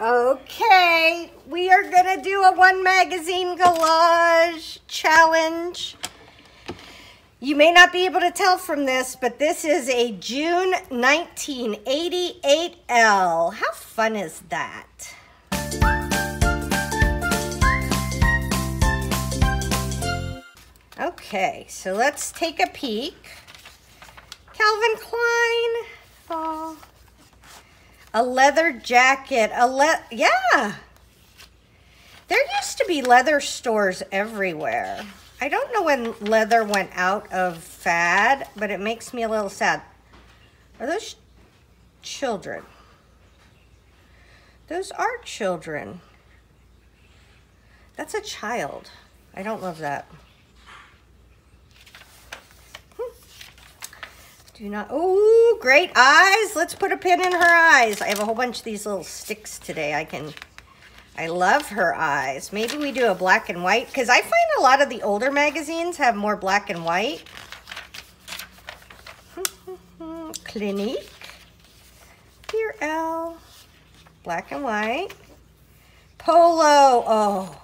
Okay, we are gonna do a one magazine collage challenge. You may not be able to tell from this, but this is a June 1988 Elle. How fun is that? Okay, so let's take a peek. Calvin Klein. Oh. A leather jacket. A le yeah. There used to be leather stores everywhere. I don't know when leather went out of fad, but it makes me a little sad. Are those children? Those are children. That's a child. I don't love that. Do not, oh, great eyes. Let's put a pin in her eyes. I have a whole bunch of these little sticks today. I can, I love her eyes. Maybe we do a black and white because I find a lot of the older magazines have more black and white. Clinique, Dear Elle, black and white. Polo, oh,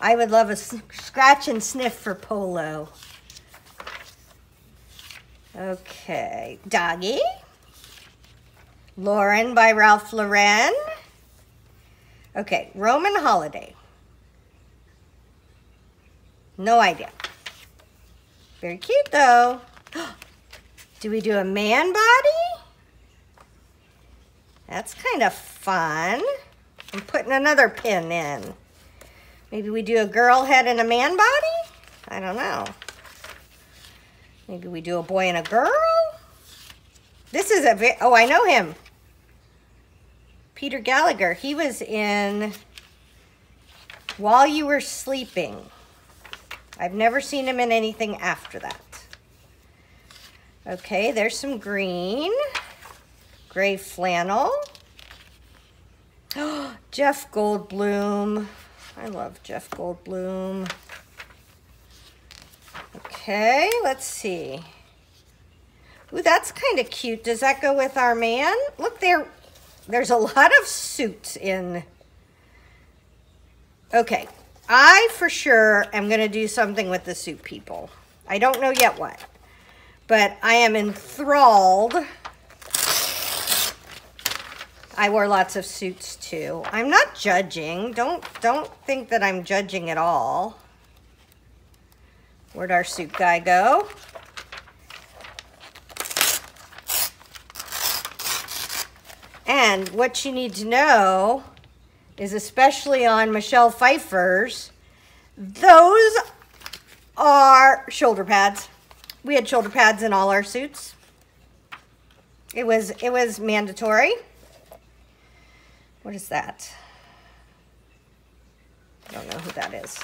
I would love a scratch and sniff for Polo. Okay, Doggy. Lauren by Ralph Lauren. Okay, Roman Holiday. No idea. Very cute though. Do we do a man body? That's kind of fun. I'm putting another pin in. Maybe we do a girl head and a man body? I don't know. Maybe we do a boy and a girl? This is a, oh, I know him. Peter Gallagher. He was in While You Were Sleeping. I've never seen him in anything after that. Okay, there's some green. Gray flannel. Jeff Goldblum. I love Jeff Goldblum. Okay, let's see. Ooh, that's kind of cute. Does that go with our man? Look there. There's a lot of suits in. Okay, I for sure am going to do something with the suit people. I don't know yet what, but I am enthralled. I wore lots of suits too. I'm not judging. Don't don't think that I'm judging at all. Where'd our suit guy go? And what you need to know is especially on Michelle Pfeiffer's, those are shoulder pads. We had shoulder pads in all our suits. It was it was mandatory. What is that? I don't know who that is.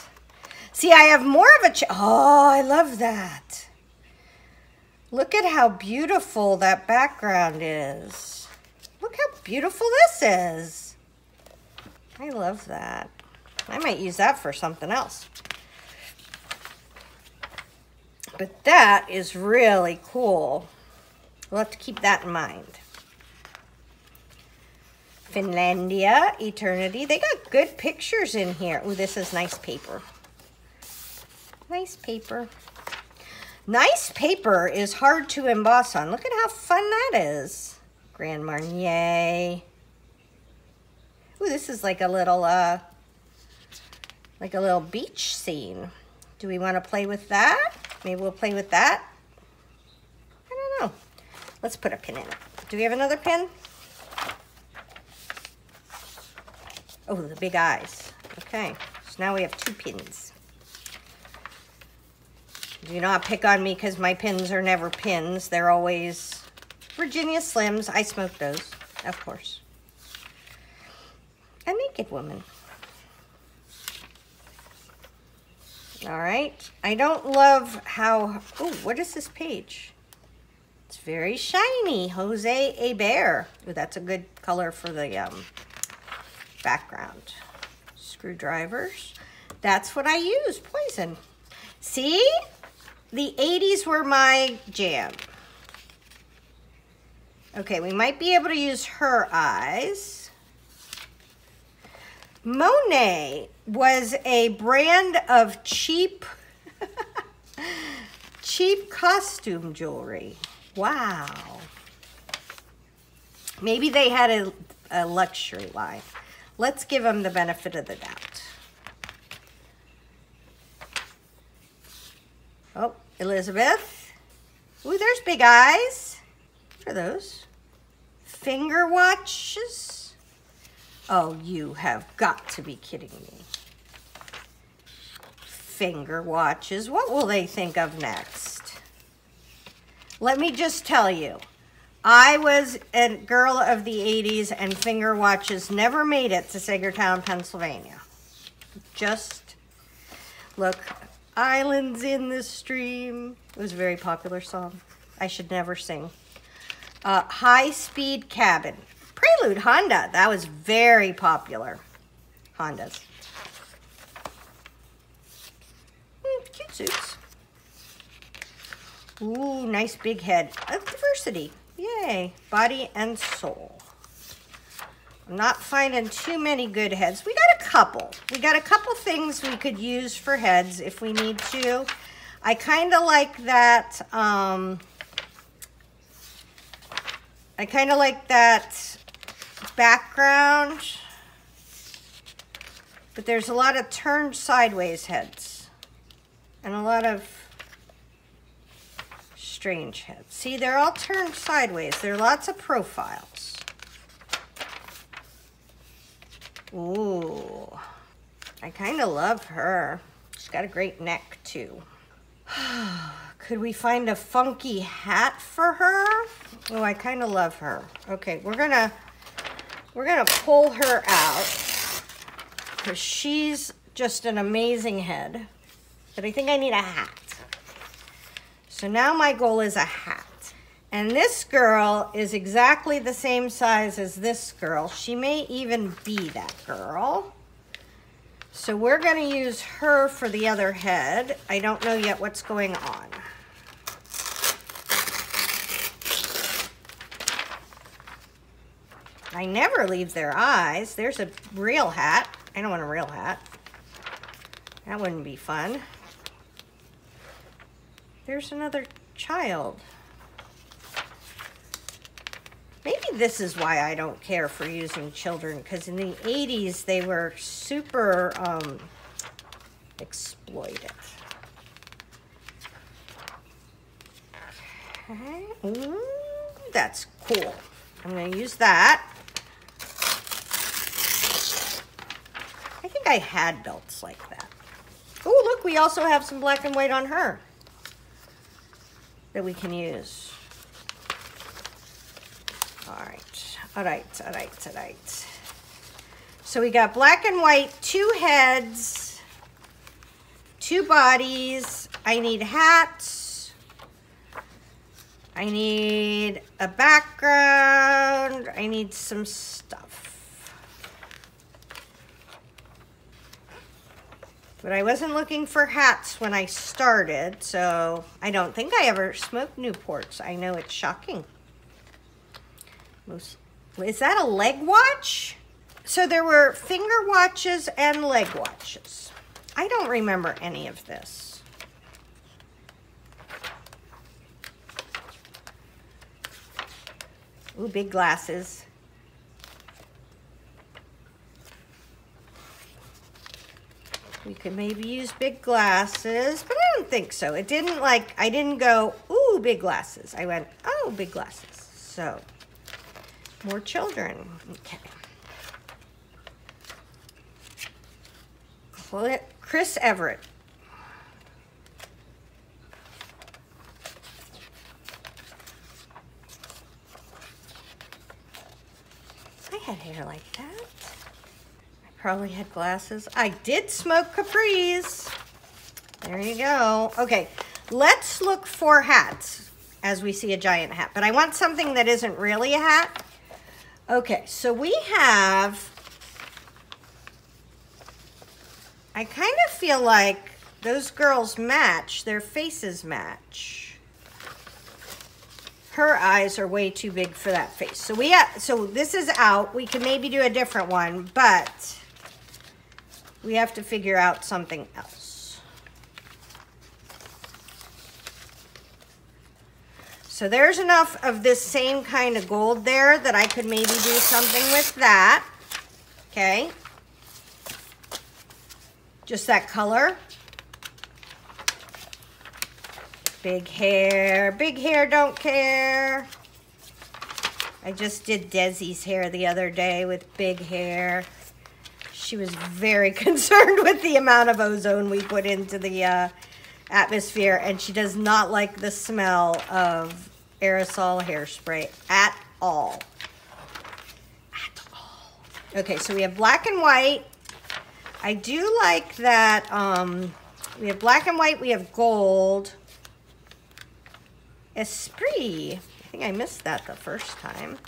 See, I have more of a, oh, I love that. Look at how beautiful that background is. Look how beautiful this is. I love that. I might use that for something else. But that is really cool. We'll have to keep that in mind. Finlandia, Eternity. They got good pictures in here. Oh, this is nice paper. Nice paper. Nice paper is hard to emboss on. Look at how fun that is. Grand Marnier. Ooh, this is like a little, uh, like a little beach scene. Do we want to play with that? Maybe we'll play with that. I don't know. Let's put a pin in it. Do we have another pin? Oh, the big eyes. Okay, so now we have two pins. Do not pick on me because my pins are never pins. They're always Virginia Slims. I smoke those, of course. A naked woman. All right. I don't love how, oh, what is this page? It's very shiny. Jose Eber. Ooh, that's a good color for the um, background. Screwdrivers. That's what I use, poison. See? The 80s were my jam. Okay, we might be able to use her eyes. Monet was a brand of cheap, cheap costume jewelry. Wow. Maybe they had a, a luxury line. Let's give them the benefit of the doubt. Oh, Elizabeth. Ooh, there's big eyes. What are those? Finger watches? Oh, you have got to be kidding me. Finger watches. What will they think of next? Let me just tell you, I was a girl of the 80s and finger watches never made it to Saegertown, Pennsylvania. Just look, Islands in the Stream. It was a very popular song. I should never sing. Uh, High Speed Cabin. Prelude Honda. That was very popular. Hondas. Mm, cute suits. Ooh, nice big head. Uh, diversity. Yay. Body and soul. Not finding too many good heads. We got a couple. We got a couple things we could use for heads if we need to. I kind of like that, um, I kind of like that background, but there's a lot of turned sideways heads and a lot of strange heads. See, they're all turned sideways. There are lots of profiles. Ooh, I kind of love her. She's got a great neck too. Could we find a funky hat for her? Oh, I kind of love her. Okay, we're gonna we're gonna pull her out because she's just an amazing head. But I think I need a hat. So now my goal is a hat. And this girl is exactly the same size as this girl. She may even be that girl. So we're gonna use her for the other head. I don't know yet what's going on. I never leave their eyes. There's a real hat. I don't want a real hat. That wouldn't be fun. There's another child. Maybe this is why I don't care for using children, because in the 80s they were super um, exploited. Okay, Ooh, that's cool. I'm gonna use that. I think I had belts like that. Oh, look, we also have some black and white on her that we can use. All right, all right, all right, all right. So we got black and white, two heads, two bodies. I need hats. I need a background. I need some stuff. But I wasn't looking for hats when I started, so I don't think I ever smoked Newports. I know it's shocking. Most, is that a leg watch? So there were finger watches and leg watches. I don't remember any of this. Ooh, big glasses. We could maybe use big glasses, but I don't think so. It didn't like, I didn't go, ooh, big glasses. I went, oh, big glasses. So, more children. Okay. Chris Evert. I had hair like that. I probably had glasses. I did smoke capris. There you go. Okay, let's look for hats as we see a giant hat. But I want something that isn't really a hat. Okay, so we have... I kind of feel like those girls match. Their faces match. Her eyes are way too big for that face. So we have, so this is out. We can maybe do a different one, but we have to figure out something else. So there's enough of this same kind of gold there that I could maybe do something with that. Okay. Just that color. Big hair, big hair, don't care. I just did Desi's hair the other day with big hair. She was very concerned with the amount of ozone we put into the uh, atmosphere, and she does not like the smell of aerosol hairspray at all. At all. Okay, so we have black and white. I do like that um, we have black and white, we have gold. Esprit. I think I missed that the first time.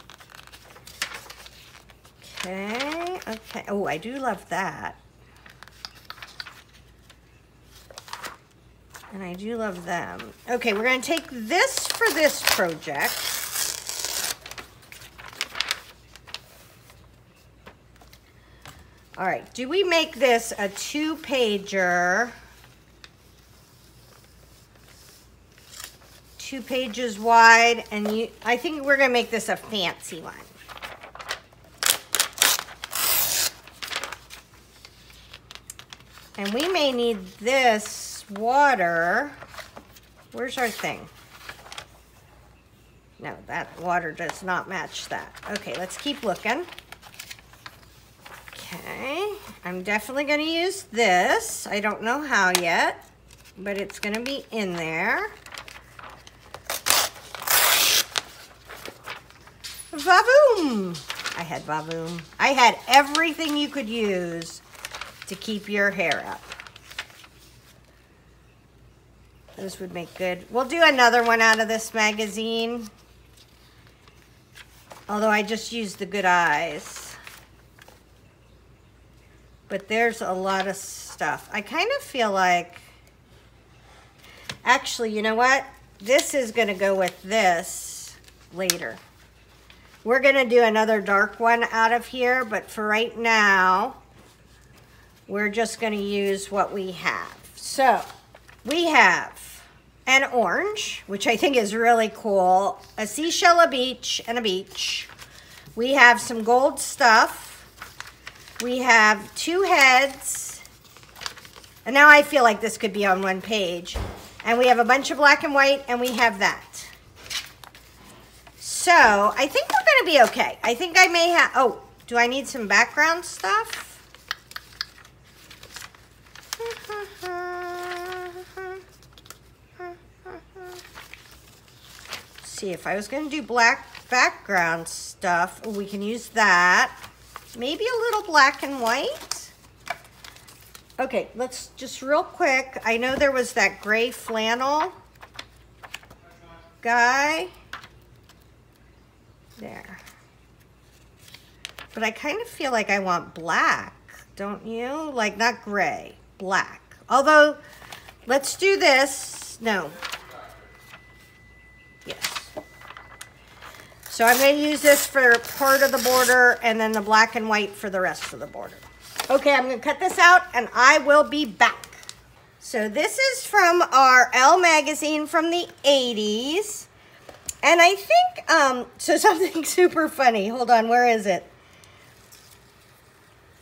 Okay, okay. Oh, I do love that. And I do love them. Okay, we're going to take this for this project. All right, do we make this a two-pager? two pages wide, and you, I think we're gonna make this a fancy one. And we may need this water. Where's our thing? No, that water does not match that. Okay, let's keep looking. Okay, I'm definitely gonna use this. I don't know how yet, but it's gonna be in there. Vavoom! I had Vavoom. I had everything you could use to keep your hair up. Those would make good. We'll do another one out of this magazine. Although I just used the good eyes. But there's a lot of stuff. I kind of feel like... Actually, you know what? This is going to go with this later. We're going to do another dark one out of here, but for right now, we're just going to use what we have. So, we have an orange, which I think is really cool, a seashell, a beach, and a beach. We have some gold stuff. We have two heads. And now I feel like this could be on one page. And we have a bunch of black and white, and we have that. So I think we're going to be okay. I think I may have, oh, do I need some background stuff? see, if I was going to do black background stuff, we can use that. Maybe a little black and white. Okay, let's just real quick. I know there was that gray flannel guy. There. But I kind of feel like I want black, don't you? Like not gray, black. Although, let's do this. No. Yes. So I'm going to use this for part of the border and then the black and white for the rest of the border. Okay, I'm going to cut this out and I will be back. So this is from our Elle magazine from the 80s. And I think, um, so something super funny. Hold on, where is it?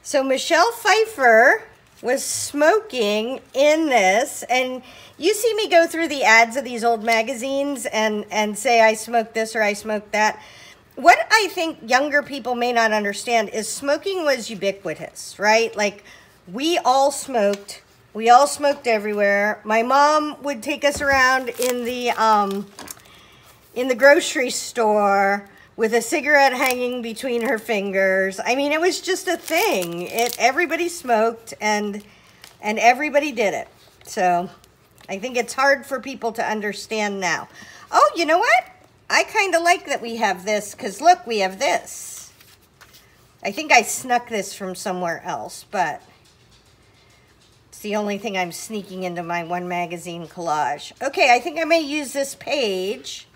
So Michelle Pfeiffer was smoking in this, and you see me go through the ads of these old magazines and, and say I smoked this or I smoked that. What I think younger people may not understand is smoking was ubiquitous, right? Like, we all smoked. We all smoked everywhere. My mom would take us around in the, um, in the grocery store with a cigarette hanging between her fingers. I mean, it was just a thing. It everybody smoked and and everybody did it. So, I think it's hard for people to understand now. Oh, you know what? I kind of like that we have this cuz look, we have this. I think I snuck this from somewhere else, but it's the only thing I'm sneaking into my one magazine collage. Okay, I think I may use this page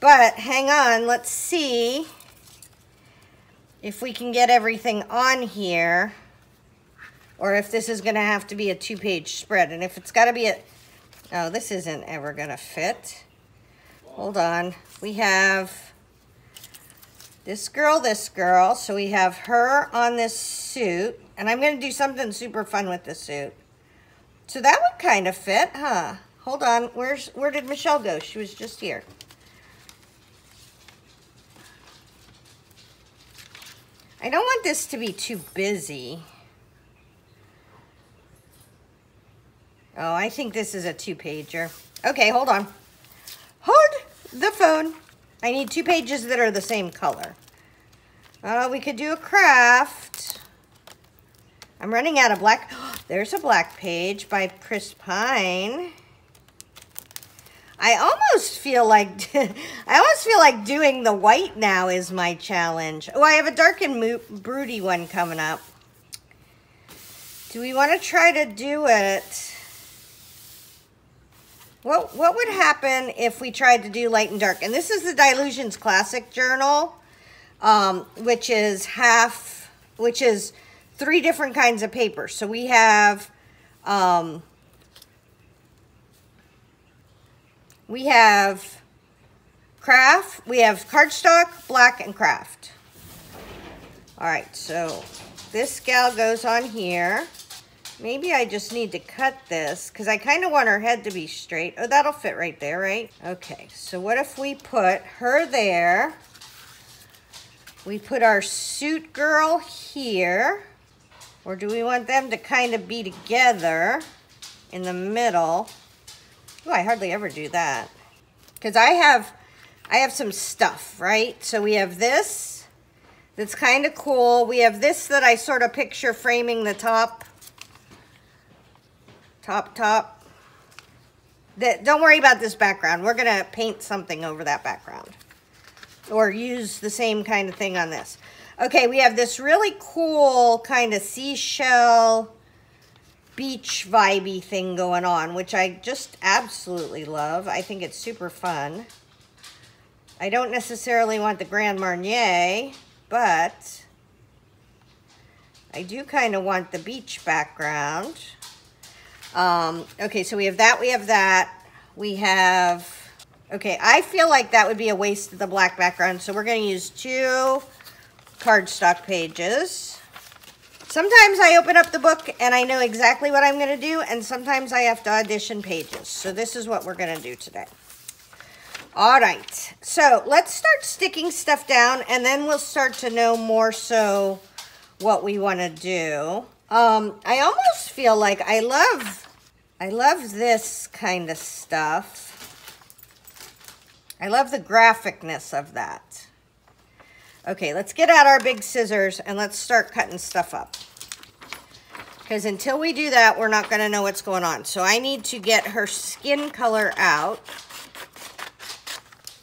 but hang on, let's see if we can get everything on here. or if this is gonna have to be a two-page spread. And if it's gotta be a, oh, this isn't ever gonna fit. Hold on, we have this girl, this girl. So we have her on this suit, and I'm gonna do something super fun with the suit. So that would kind of fit, huh? Hold on, where's where did Michelle go? She was just here. I don't want this to be too busy. Oh, I think this is a two-pager. Okay, hold on. Hold the phone. I need two pages that are the same color. We could do a kraft. I'm running out of black. There's a black page by Chris Pine. I almost feel like I almost feel like doing the white now is my challenge. Oh, I have a dark and broody one coming up. Do we want to try to do it? What what would happen if we tried to do light and dark? And this is the Dylusions Classic Journal, um, which is half, which is three different kinds of paper. So we have um, we have kraft, we have cardstock, black, and kraft. All right, so this gal goes on here. Maybe I just need to cut this because I kind of want her head to be straight. Oh, that'll fit right there, right? Okay, so what if we put her there? We put our suit girl here. Or do we want them to kind of be together in the middle? Oh, I hardly ever do that. Because I have, I have some stuff, right? So we have this that's kind of cool. We have this that I sort of picture framing the top. Top, top. That, don't worry about this background. We're going to paint something over that background. Or use the same kind of thing on this. Okay, we have this really cool kind of seashell beach vibey thing going on, which I just absolutely love. I think it's super fun. I don't necessarily want the Grand Marnier, but I do kind of want the beach background. Um, okay, so we have that, we have that. We have, okay, I feel like that would be a waste of the black background, so we're going to use two cardstock pages. Sometimes I open up the book and I know exactly what I'm going to do, and sometimes I have to audition pages. So this is what we're going to do today. All right, so let's start sticking stuff down, and then we'll start to know more so what we want to do. Um, I almost feel like I love, I love this kind of stuff. I love the graphicness of that. Okay, let's get out our big scissors and let's start cutting stuff up. Because until we do that, we're not going to know what's going on. So I need to get her skin color out.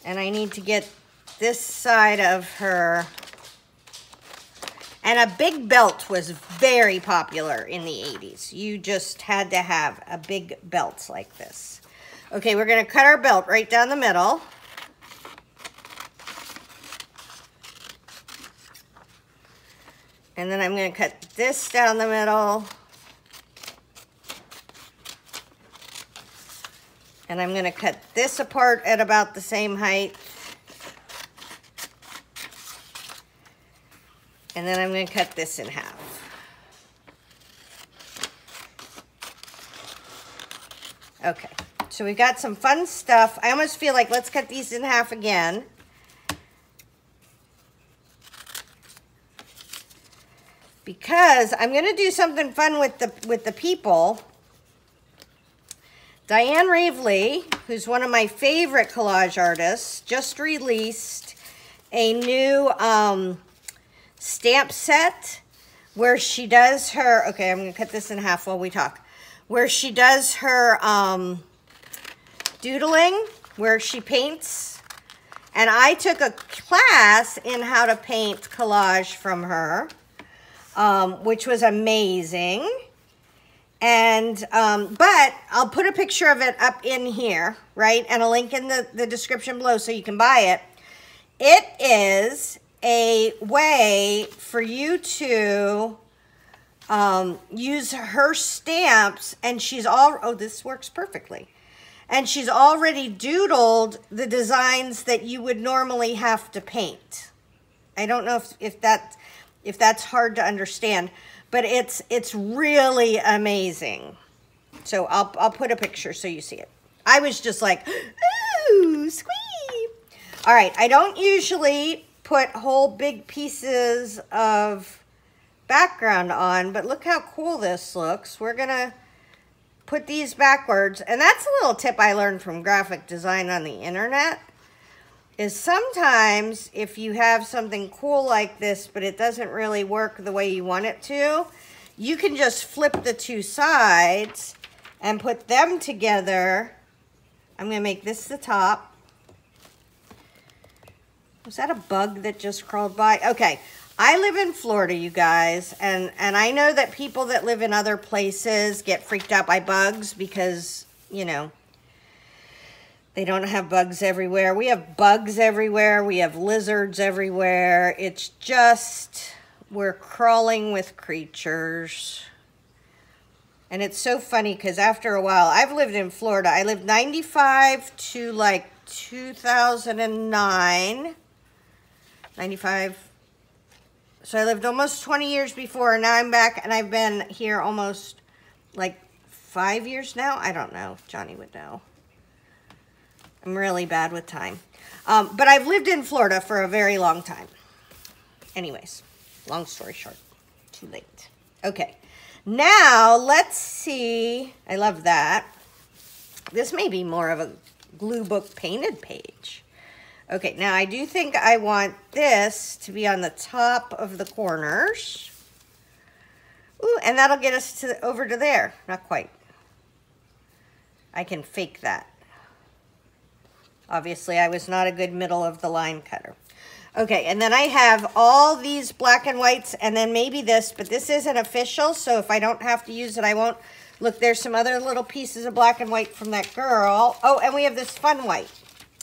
And I need to get this side of her. And a big belt was very popular in the 80s. You just had to have a big belt like this. Okay, we're going to cut our belt right down the middle. And then I'm going to cut this down the middle. And I'm going to cut this apart at about the same height. And then I'm going to cut this in half. Okay, so we've got some fun stuff. I almost feel like let's cut these in half again. Because I'm going to do something fun with the with the people. Dyan Reaveley, who's one of my favorite collage artists, just released a new um, stamp set where she does her, okay, I'm going to cut this in half while we talk, where she does her um, doodling, where she paints. And I took a class in how to paint collage from her um, which was amazing. And, um, but I'll put a picture of it up in here, right? And a link in the, the description below so you can buy it. It is a way for you to um, use her stamps and she's all, oh, this works perfectly. And she's already doodled the designs that you would normally have to paint. I don't know if, if that if that's hard to understand, but it's it's really amazing. So I'll I'll put a picture so you see it. I was just like, ooh, squee. All right, I don't usually put whole big pieces of background on, but look how cool this looks. We're gonna put these backwards, and that's a little tip I learned from graphic design on the internet, is sometimes if you have something cool like this, but it doesn't really work the way you want it to, you can just flip the two sides and put them together. I'm gonna make this the top. Was that a bug that just crawled by? Okay, I live in Florida, you guys, and, and I know that people that live in other places get freaked out by bugs because, you know, they don't have bugs everywhere. We have bugs everywhere. We have lizards everywhere. It's just, we're crawling with creatures. And it's so funny because after a while, I've lived in Florida. I lived 95 to like 2009. 95, so I lived almost 20 years before, and now I'm back, and I've been here almost, like, five years now? I don't know. Johnny would know. I'm really bad with time. Um, but I've lived in Florida for a very long time. Anyways, long story short, too late. Okay, now let's see. I love that. This may be more of a glue book painted page. Okay, now I do think I want this to be on the top of the corners. Ooh, and that'll get us to over to there. Not quite. I can fake that. Obviously, I was not a good middle of the line cutter. Okay, and then I have all these black and whites and then maybe this, but this isn't official, so if I don't have to use it, I won't. Look, there's some other little pieces of black and white from that girl. Oh, and we have this fun white.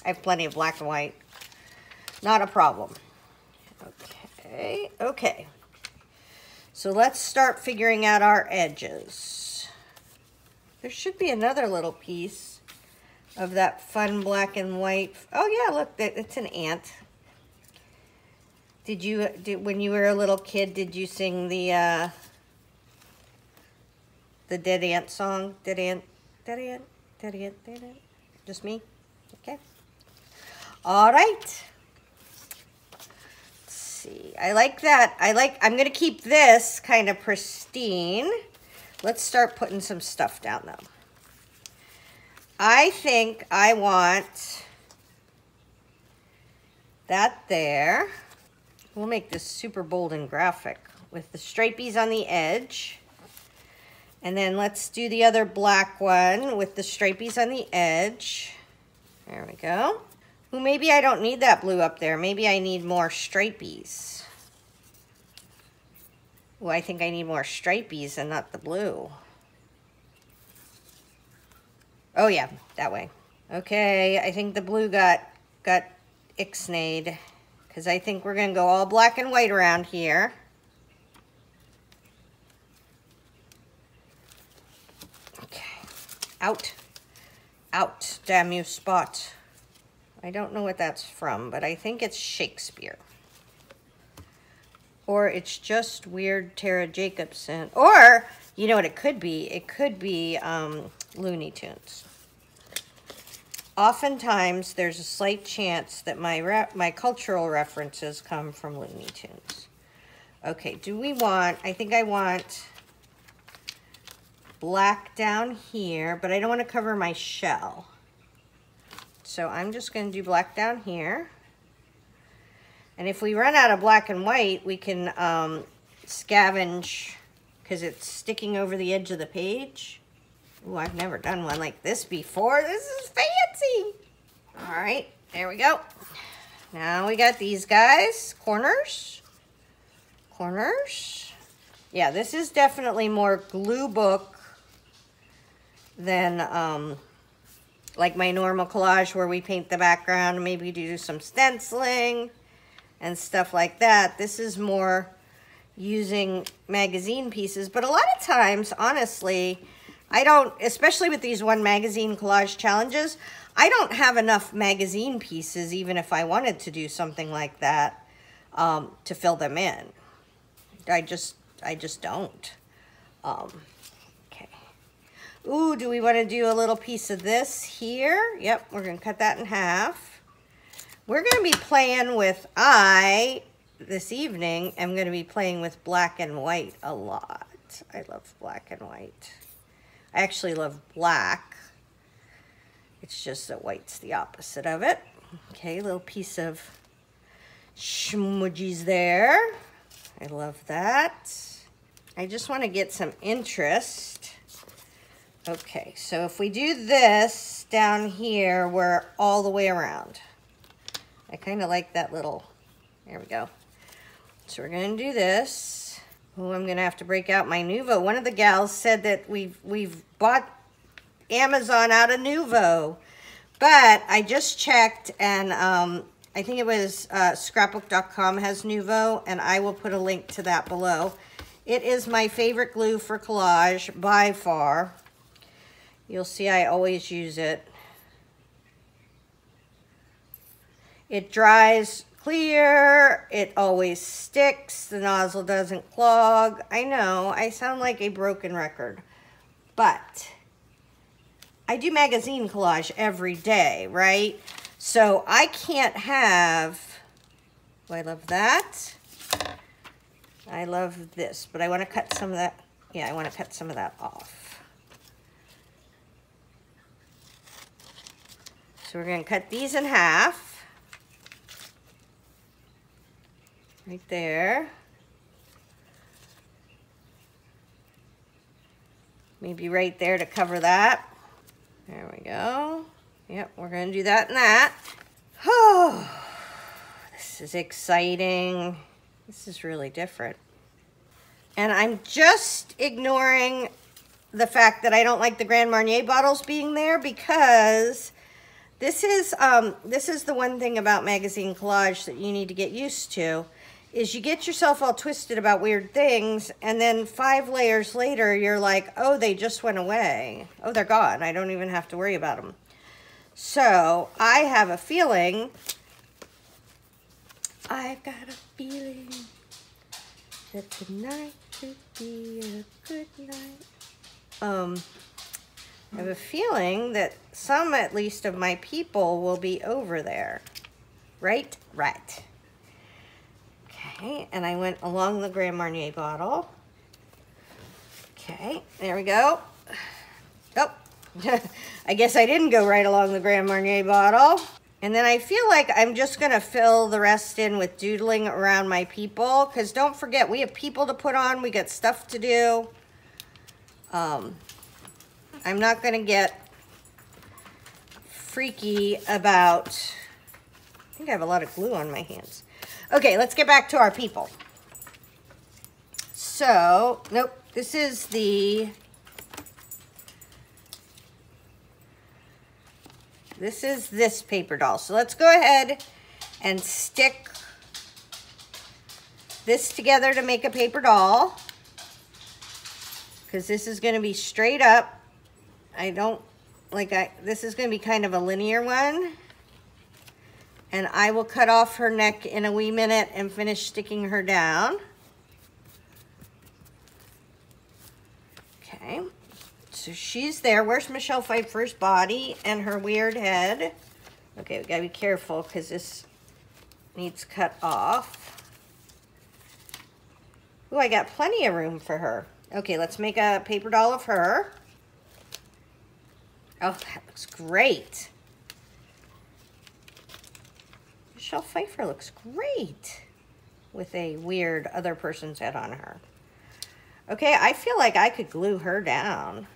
I have plenty of black and white. Not a problem. Okay, okay. So let's start figuring out our edges. There should be another little piece of that fun black and white. Oh yeah, look, it's an ant. Did you, did, when you were a little kid, did you sing the, uh, the Dead Ant song? Dead Ant, Dead Ant, Dead Ant, Dead Ant? Just me? Okay. All right. Let's see. I like that. I like, I'm going to keep this kind of pristine. Let's start putting some stuff down though. I think I want that there. We'll make this super bold and graphic with the stripies on the edge. And then let's do the other black one with the stripies on the edge. There we go. Well, maybe I don't need that blue up there. Maybe I need more stripies. Well, I think I need more stripies and not the blue. Oh yeah, that way. Okay, I think the blue got got ixnayed because I think we're gonna go all black and white around here. Okay, out, out, damn you, Spot. I don't know what that's from, but I think it's Shakespeare. Or it's just weird Tara Jacobsen. Or, you know what it could be? It could be um, Looney Tunes. Oftentimes, there's a slight chance that my, my cultural references come from Looney Tunes. Okay, do we want, I think I want black down here, but I don't want to cover my shell. So I'm just going to do black down here. And if we run out of black and white, we can um, scavenge because it's sticking over the edge of the page. Oh, I've never done one like this before. This is fancy. All right, there we go. Now we got these guys, corners, corners. Yeah, this is definitely more glue book than um, like my normal collage where we paint the background, maybe do some stenciling and stuff like that. This is more using magazine pieces. But a lot of times, honestly, I don't, especially with these one magazine collage challenges, I don't have enough magazine pieces, even if I wanted to do something like that, um, to fill them in. I just, I just don't. Um, okay. Ooh, do we want to do a little piece of this here? Yep, we're going to cut that in half. We're going to be playing with, I, this evening, am going to be playing with black and white a lot. I love black and white. I actually love black. It's just that white's the opposite of it. Okay, little piece of schmudgies there. I love that. I just want to get some interest. Okay, so if we do this down here, we're all the way around. I kind of like that little, there we go. So we're going to do this. Oh, I'm going to have to break out my Nuvo. One of the gals said that we've, we've bought Amazon out of Nuvo. But I just checked and um, I think it was uh, scrapbook.com has Nuvo and I will put a link to that below. It is my favorite glue for collage by far. You'll see I always use it. It dries clear. It always sticks. The nozzle doesn't clog. I know, I sound like a broken record. But I do magazine collage every day, right? So I can't have, oh, I love that. I love this, but I want to cut some of that, yeah, I want to cut some of that off. So we're going to cut these in half. Right there. Maybe right there to cover that. There we go. Yep, we're going to do that and that. Oh, this is exciting. This is really different. And I'm just ignoring the fact that I don't like the Grand Marnier bottles being there because this is um, this is the one thing about magazine collage that you need to get used to is you get yourself all twisted about weird things and then five layers later you're like oh they just went away. Oh they're gone. I don't even have to worry about them so i have a feeling i've got a feeling that tonight could be a good night. Um i have a feeling that some at least of my people will be over there. Right? Right Okay, and I went along the Grand Marnier bottle. Okay, there we go. Oh, I guess I didn't go right along the Grand Marnier bottle. And then I feel like I'm just gonna fill the rest in with doodling around my people, because don't forget, we have people to put on, we got stuff to do. Um, I'm not gonna get freaky about, I think I have a lot of glue on my hands. Okay, let's get back to our people. So, nope, this is the, this is this paper doll. So let's go ahead and stick this together to make a paper doll. Because this is going to be straight up. I don't, like I, this is going to be kind of a linear one and I will cut off her neck in a wee minute and finish sticking her down. Okay, so she's there. Where's Michelle Pfeiffer's body and her weird head? Okay, we gotta be careful because this needs cut off. Oh, I got plenty of room for her. Okay, let's make a paper doll of her. Oh, that looks great. Michelle Pfeiffer looks great with a weird other person's head on her. Okay, I feel like I could glue her down.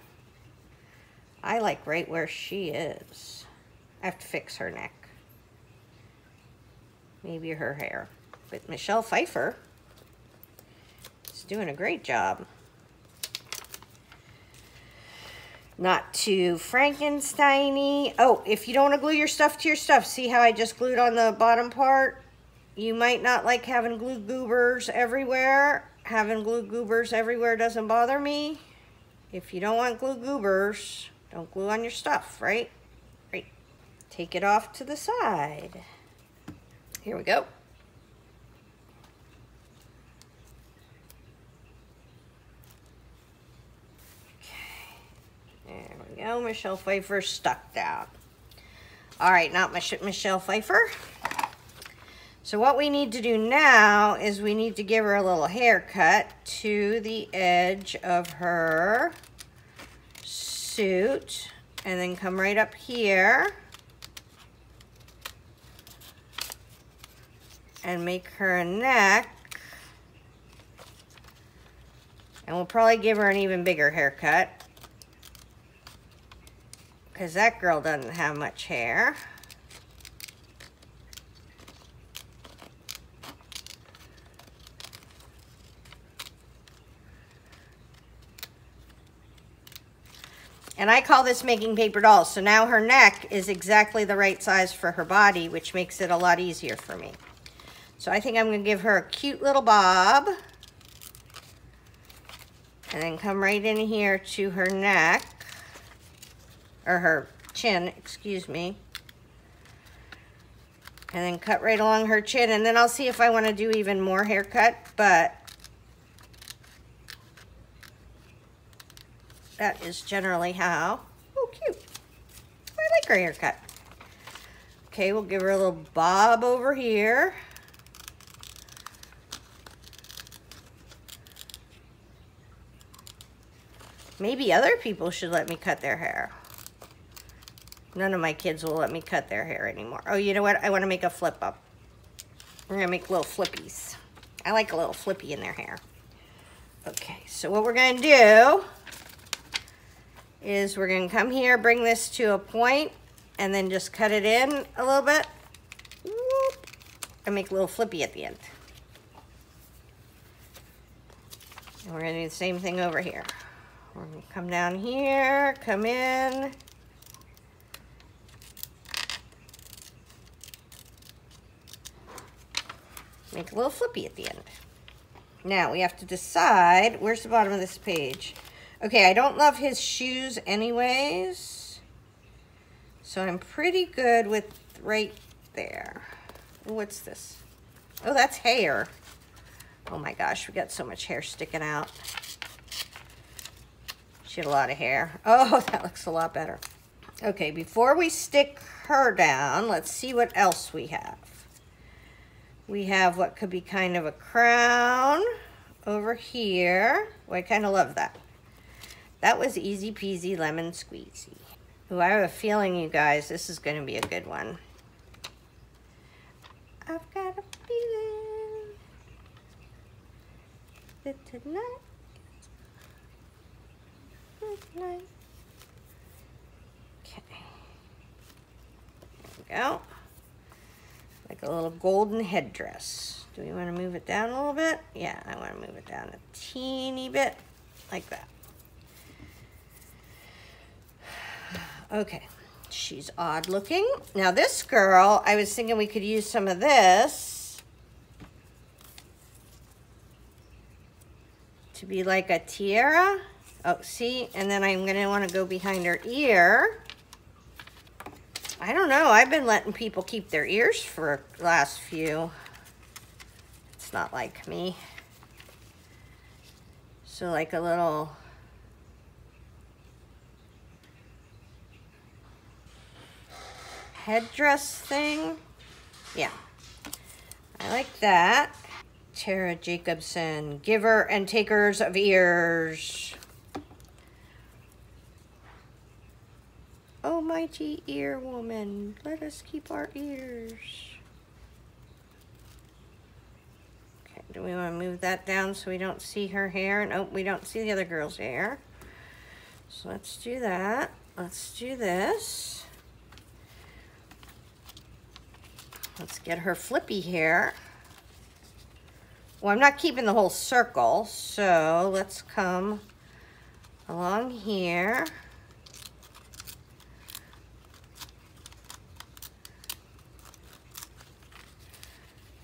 I like right where she is. I have to fix her neck. Maybe her hair. But Michelle Pfeiffer is doing a great job. Not too Frankenstein-y. Oh, if you don't want to glue your stuff to your stuff, see how I just glued on the bottom part? You might not like having glue goobers everywhere. having glue goobers everywhere doesn't bother me. If you don't want glue goobers, don't glue on your stuff, right? Right. Take it off to the side. Here we go. Go. Michelle Pfeiffer stuck down. All right, not Michelle Pfeiffer. So what we need to do now is we need to give her a little haircut to the edge of her suit and then come right up here and make her a neck. And we'll probably give her an even bigger haircut because that girl doesn't have much hair. And I call this making paper dolls. So now her neck is exactly the right size for her body, which makes it a lot easier for me. So I think I'm going to give her a cute little bob. And then come right in here to her neck or her chin, excuse me. And then cut right along her chin. And then I'll see if I want to do even more haircut, but that is generally how. Oh, cute. I like her haircut. Okay, we'll give her a little bob over here. Maybe other people should let me cut their hair. None of my kids will let me cut their hair anymore. Oh, you know what? I want to make a flip up. We're going to make little flippies. I like a little flippy in their hair. Okay, so what we're going to do is we're going to come here, bring this to a point, and then just cut it in a little bit. Whoop, and make a little flippy at the end. And we're going to do the same thing over here. We're going to come down here, come in, Make a little flippy at the end. Now we have to decide, where's the bottom of this page? Okay, I don't love his shoes anyways. So I'm pretty good with right there. What's this? Oh, that's hair. Oh my gosh, we got so much hair sticking out. She had a lot of hair. Oh, that looks a lot better. Okay, before we stick her down, let's see what else we have. We have what could be kind of a crown over here. Oh, I kind of love that. That was easy peasy lemon squeezy. Ooh, I have a feeling, you guys, this is going to be a good one. I've got a feeling that tonight, tonight. Okay. There we go like a little golden headdress. Do we want to move it down a little bit? Yeah, I want to move it down a teeny bit, like that. Okay, she's odd looking. Now this girl, I was thinking we could use some of this to be like a tiara. Oh, see? And then I'm going to want to go behind her ear. I don't know. I've been letting people keep their ears for last few. It's not like me. So like a little... headdress thing. Yeah. I like that. Tara Jacobsen, giver and takers of ears. Oh, mighty ear woman, let us keep our ears. Okay, do we want to move that down so we don't see her hair? And oh, we don't see the other girl's hair. So let's do that. Let's do this. Let's get her flippy hair. Well, I'm not keeping the whole circle, so let's come along here.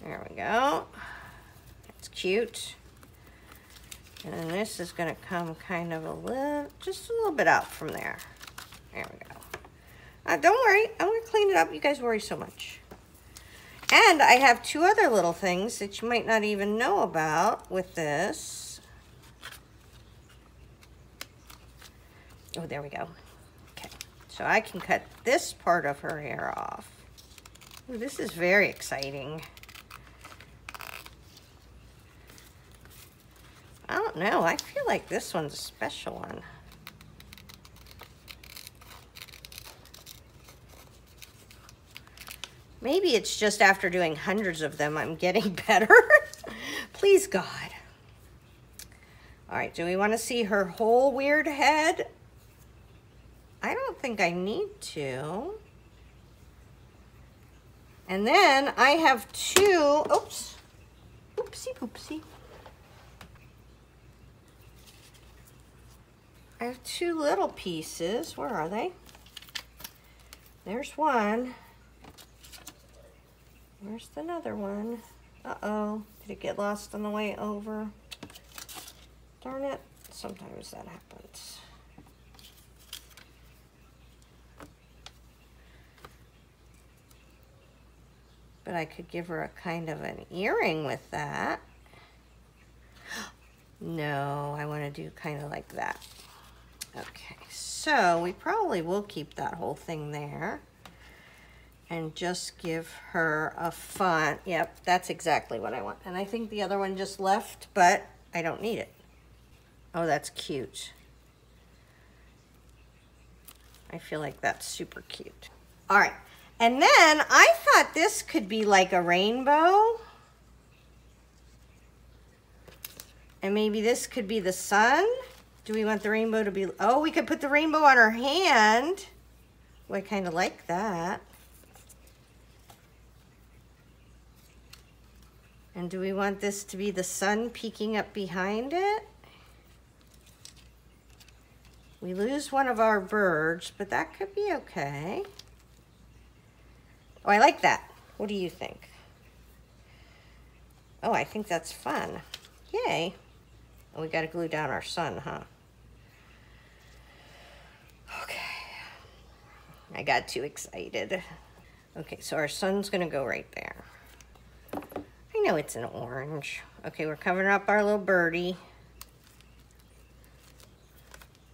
There we go. That's cute. And then this is gonna come kind of a little, just a little bit out from there. There we go. Uh, don't worry, I'm gonna clean it up. You guys worry so much. And I have two other little things that you might not even know about with this. Oh, there we go. Okay, so I can cut this part of her hair off. Ooh, this is very exciting. I don't know, I feel like this one's a special one. Maybe it's just after doing hundreds of them, I'm getting better. Please, God. All right, do we want to see her whole weird head? I don't think I need to. And then I have two, oops, oopsie poopsie. I have two little pieces. Where are they? There's one. Where's another one? Uh-oh. Did it get lost on the way over? Darn it. Sometimes that happens. But I could give her a kind of an earring with that. No, I want to do kind of like that. Okay, so we probably will keep that whole thing there and just give her a font. Yep, that's exactly what I want. And I think the other one just left, but I don't need it. Oh, that's cute. I feel like that's super cute. All right, and then I thought this could be like a rainbow. And maybe this could be the sun. Do we want the rainbow to be, oh, we could put the rainbow on her hand. Well, I kind of like that. And do we want this to be the sun peeking up behind it? We lose one of our birds, but that could be okay. Oh, I like that. What do you think? Oh, I think that's fun. Yay. Oh, we got to glue down our sun, huh? I got too excited. Okay, so our sun's gonna go right there. I know it's an orange. Okay, we're covering up our little birdie.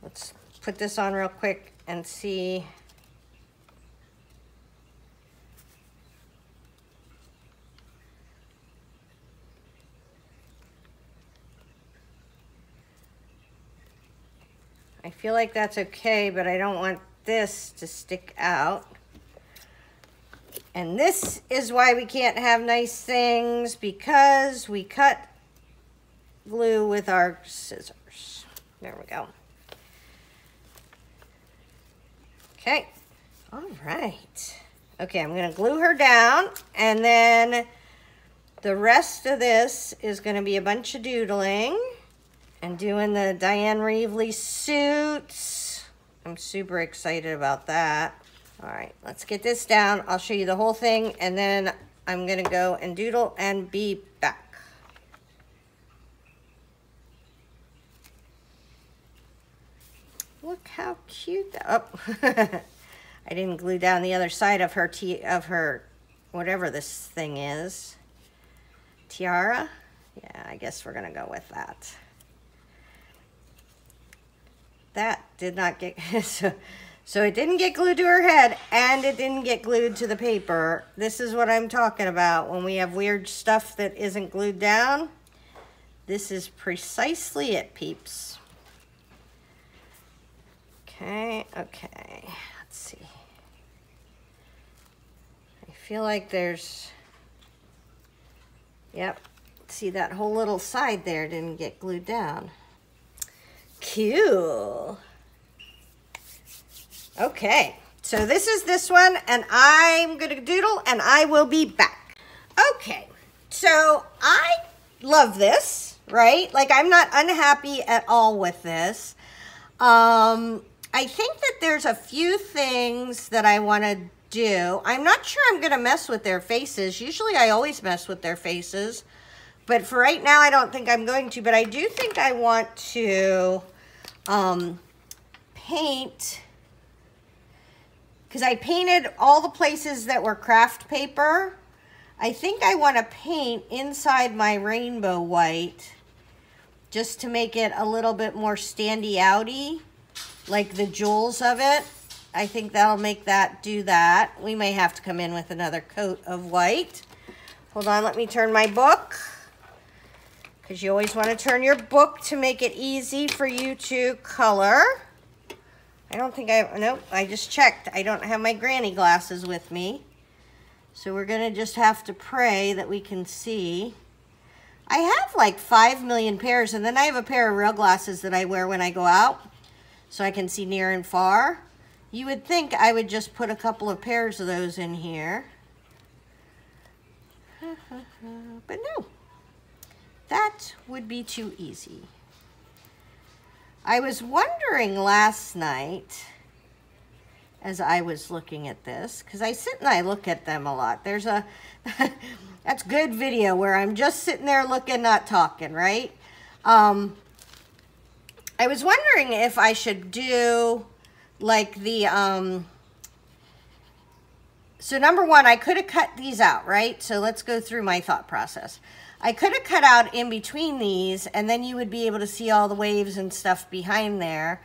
Let's put this on real quick and see. I feel like that's okay, but I don't want this to stick out. And this is why we can't have nice things, because we cut glue with our scissors. There we go. Okay, all right. Okay, I'm gonna glue her down, and then the rest of this is gonna be a bunch of doodling and doing the Dyan Reaveley suits. I'm super excited about that. All right, let's get this down. I'll show you the whole thing and then I'm gonna go and doodle and be back. Look how cute that, oh, I didn't glue down the other side of her, t of her, whatever this thing is. Tiara? Yeah, I guess we're gonna go with that that did not get, so, so it didn't get glued to her head and it didn't get glued to the paper. This is what I'm talking about when we have weird stuff that isn't glued down. This is precisely it, peeps. Okay, okay, let's see. I feel like there's, yep, see that whole little side there didn't get glued down. Cool. Okay, so this is this one, and I'm gonna doodle, and I will be back. Okay, so I love this, right? Like, I'm not unhappy at all with this. Um, I think that there's a few things that I want to do. I'm not sure I'm to mess with their faces. Usually I always mess with their faces. But for right now, I don't think I'm going to. But I do think I want to um, paint, because I painted all the places that were kraft paper. I think I want to paint inside my rainbow white just to make it a little bit more standy outy, like the jewels of it. I think that'll make that do that. We may have to come in with another coat of white. Hold on, let me turn my book. Because you always want to turn your book to make it easy for you to color. I don't think I, nope, I just checked. I don't have my granny glasses with me. So we're going to just have to pray that we can see. I have like 5 million pairs, and then I have a pair of real glasses that I wear when I go out, so I can see near and far. You would think I would just put a couple of pairs of those in here. but no, that would be too easy. I was wondering last night, as I was looking at this, because I sit and I look at them a lot. There's a, that's good video where I'm just sitting there looking, not talking, right? Um, I was wondering if I should do like the, um, so number one, I could have cut these out, right? So let's go through my thought process. I could have cut out in between these and then you would be able to see all the waves and stuff behind there.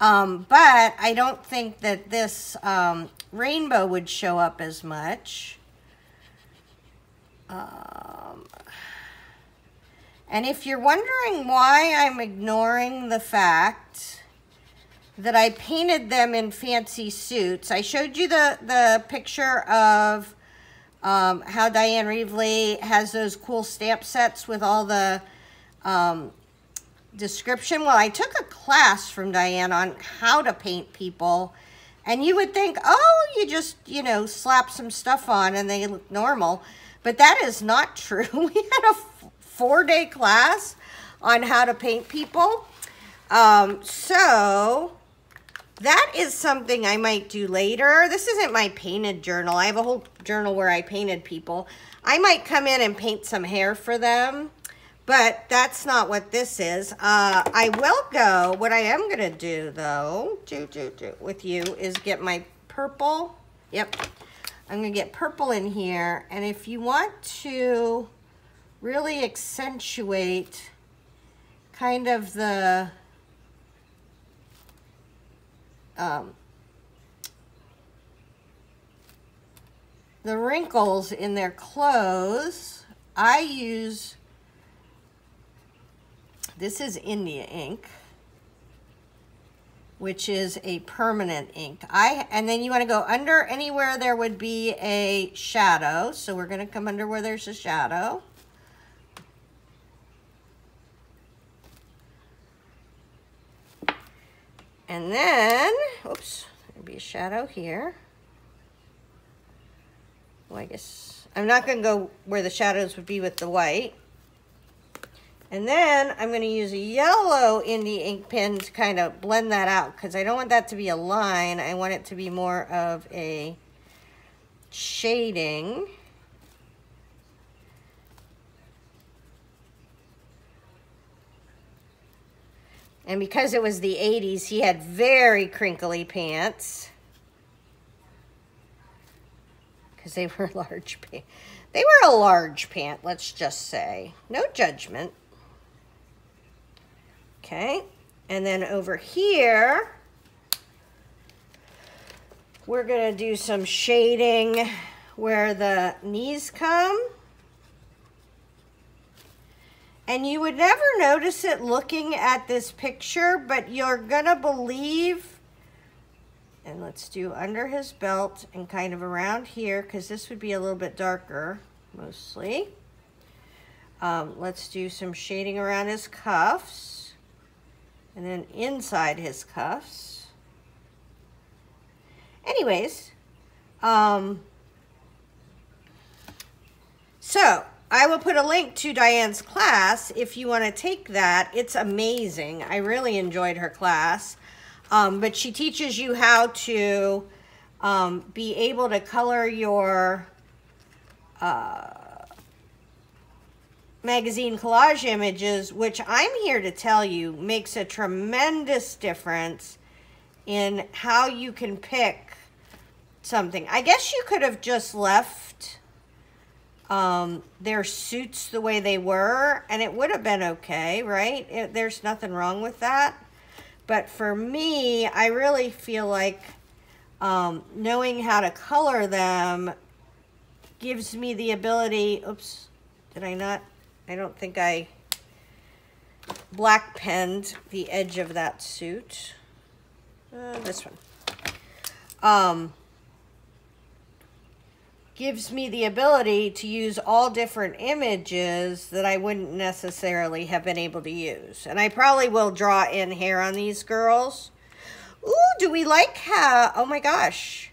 Um, but I don't think that this um, rainbow would show up as much. Um, and if you're wondering why I'm ignoring the fact that I painted them in fancy suits. I showed you the, the picture of um, how Dyan Reaveley has those cool stamp sets with all the um, description. Well, I took a class from Dyan on how to paint people. And you would think, oh, you just, you know, slap some stuff on and they look normal. But that is not true. We had a four-day class on how to paint people. Um, so that is something I might do later. This isn't my painted journal. I have a whole journal where I painted people. I might come in and paint some hair for them, but that's not what this is. Uh, I will go, what I am going to do, though, do, do, do, with you is get my purple. Yep. I'm going to get purple in here, and if you want to really accentuate kind of the um, the wrinkles in their clothes, I use, this is India ink, which is a permanent ink. I And then you want to go under anywhere there would be a shadow. So we're going to come under where there's a shadow. And then, oops, there'll be a shadow here. Well, I guess I'm not going to go where the shadows would be with the white. And then I'm going to use a yellow India ink pen to kind of blend that out because I don't want that to be a line. I want it to be more of a shading. And because it was the 80s, he had very crinkly pants. Because they were large pants. They were a large pant, let's just say. No judgment. Okay. And then over here, we're going to do some shading where the knees come. And you would never notice it looking at this picture, but you're to believe, and let's do under his belt and kind of around here, because this would be a little bit darker, mostly. Um, let's do some shading around his cuffs, and then inside his cuffs. Anyways, um, so I will put a link to Dyan's class if you want to take that. It's amazing. I really enjoyed her class. Um, but she teaches you how to um, be able to color your uh, magazine collage images, which I'm here to tell you makes a tremendous difference in how you can pick something. I guess you could have just left um, their suits the way they were and it would have been okay, right? It, there's nothing wrong with that. But for me, I really feel like um, knowing how to color them gives me the ability, oops, did I not I don't think I black penned the edge of that suit. Uh, this one. Um, gives me the ability to use all different images that I wouldn't necessarily have been able to use. And I probably will draw in hair on these girls. Ooh, do we like how, oh my gosh.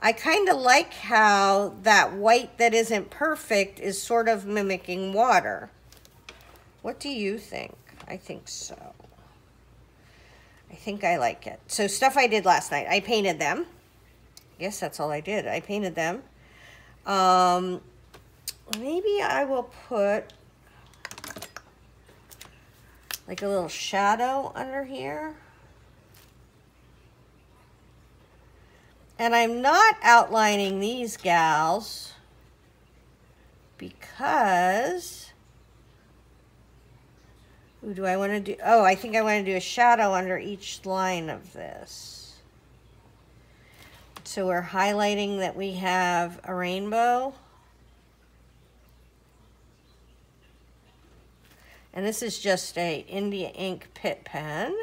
I kind of like how that white that isn't perfect is sort of mimicking water. What do you think? I think so. I think I like it. So stuff I did last night. I painted them. Yes, that's all I did. I painted them. Um, maybe I will put like a little shadow under here. And I'm not outlining these gals because, who do I want to do? Oh, I think I want to do a shadow under each line of this. So we're highlighting that we have a rainbow. And this is just a India ink Pitt pen.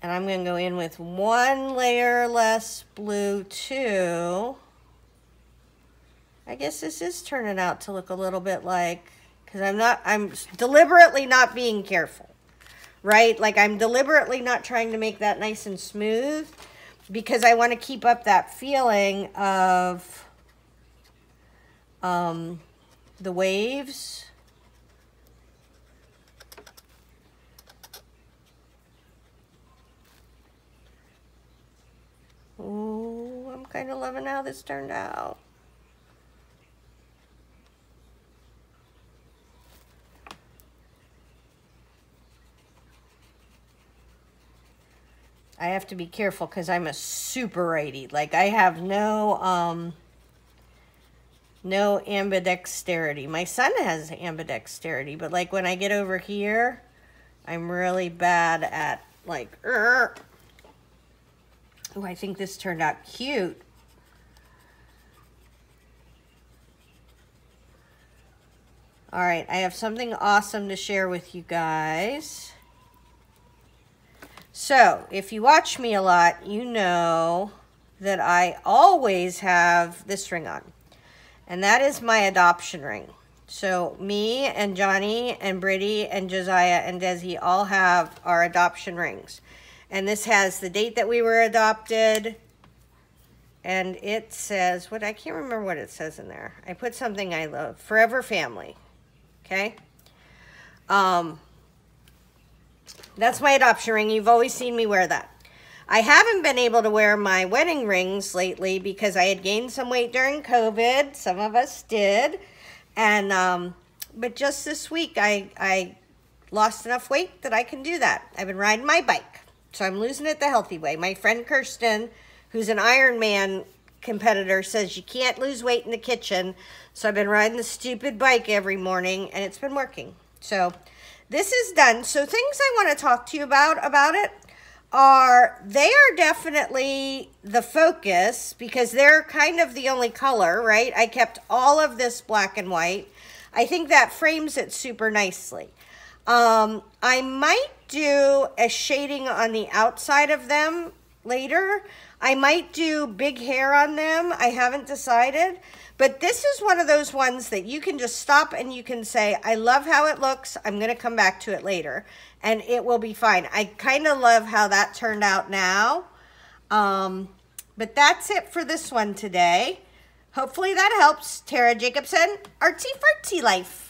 And I'm going to go in with one layer less blue too. I guess this is turning out to look a little bit like, because I'm not, I'm deliberately not being careful, right? Like I'm deliberately not trying to make that nice and smooth because I want to keep up that feeling of um, the waves Oh, I'm kind of loving how this turned out. I have to be careful because I'm a super righty. Like I have no um no ambidexterity. My son has ambidexterity, but like when I get over here, I'm really bad at like Oh, I think this turned out cute. All right, I have something awesome to share with you guys. So, if you watch me a lot, you know that I always have this ring on. And that is my adoption ring. So, me and Johnny and Brittany and Josiah and Desi all have our adoption rings. And this has the date that we were adopted. And it says, what I can't remember what it says in there. I put something I love. Forever family. Okay. Um, that's my adoption ring. You've always seen me wear that. I haven't been able to wear my wedding rings lately because I had gained some weight during COVID. Some of us did. And, um, but just this week, I, I lost enough weight that I can do that. I've been riding my bike. So I'm losing it the healthy way. My friend Kirsten, who's an Ironman competitor, says you can't lose weight in the kitchen. So I've been riding the stupid bike every morning and it's been working. So this is done. So things I want to talk to you about about it are they are definitely the focus because they're kind of the only color, right? I kept all of this black and white. I think that frames it super nicely. Um, I might do a shading on the outside of them later. I might do big hair on them. I haven't decided. But this is one of those ones that you can just stop and you can say, I love how it looks. I'm going to come back to it later. And it will be fine. I kind of love how that turned out now. Um, but that's it for this one today. Hopefully that helps. Tara Jacobsen, Artsy Fartsy Life.